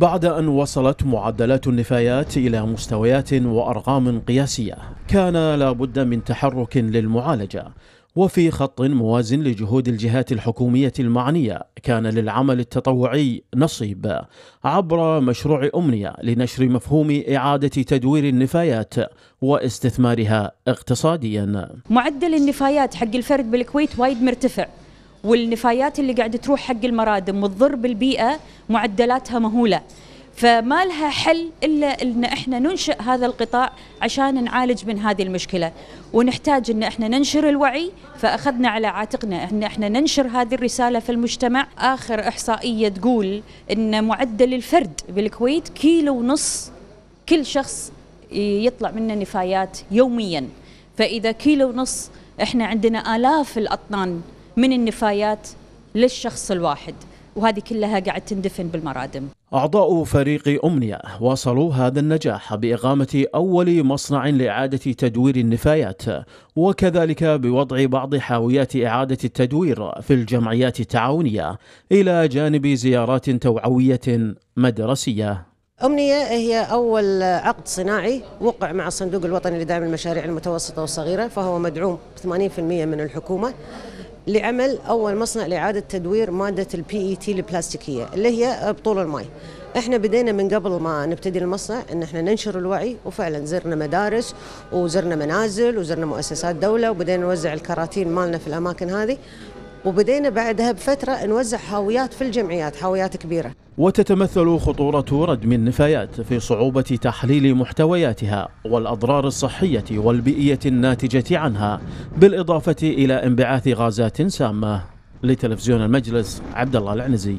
بعد أن وصلت معدلات النفايات إلى مستويات وأرقام قياسية كان لا بد من تحرك للمعالجة. وفي خط موازن لجهود الجهات الحكومية المعنية كان للعمل التطوعي نصيب. عبر مشروع أمنية لنشر مفهوم إعادة تدوير النفايات واستثمارها اقتصاديا. معدل النفايات حق الفرد بالكويت وايد مرتفع والنفايات اللي قاعدة تروح حق المرادم وتضر بالبيئه معدلاتها مهولة. فما لها حل إلا إن إحنا ننشئ هذا القطاع عشان نعالج من هذه المشكلة. ونحتاج إن إحنا ننشر الوعي فأخذنا على عاتقنا إن إحنا ننشر هذه الرسالة في المجتمع. آخر إحصائية تقول إن معدل الفرد بالكويت كيلو ونص كل شخص يطلع منه نفايات يوميا. فإذا كيلو ونص إحنا عندنا آلاف الأطنان من النفايات للشخص الواحد. وهذه كلها قاعد تندفن بالمرادم. أعضاء فريق أمنية واصلوا هذا النجاح بإقامة أول مصنع لإعادة تدوير النفايات وكذلك بوضع بعض حاويات إعادة التدوير في الجمعيات التعاونية إلى جانب زيارات توعوية مدرسية. أمنية هي أول عقد صناعي وقع مع الصندوق الوطني لدعم المشاريع المتوسطة والصغيرة فهو مدعوم 80% من الحكومة. لعمل أول مصنع لإعادة تدوير مادة ال PET البلاستيكيه اللي هي بطول الماي. إحنا بدينا من قبل ما نبتدي المصنع إن إحنا ننشر الوعي وفعلا زرنا مدارس وزرنا منازل وزرنا مؤسسات دولة وبدينا نوزع الكراتين مالنا في الأماكن هذه وبدينا بعدها بفترة نوزع حاويات في الجمعيات حاويات كبيرة. وتتمثل خطورة ردم النفايات في صعوبة تحليل محتوياتها والأضرار الصحية والبيئية الناتجة عنها بالإضافة إلى انبعاث غازات سامة. لتلفزيون المجلس عبد الله العنزي.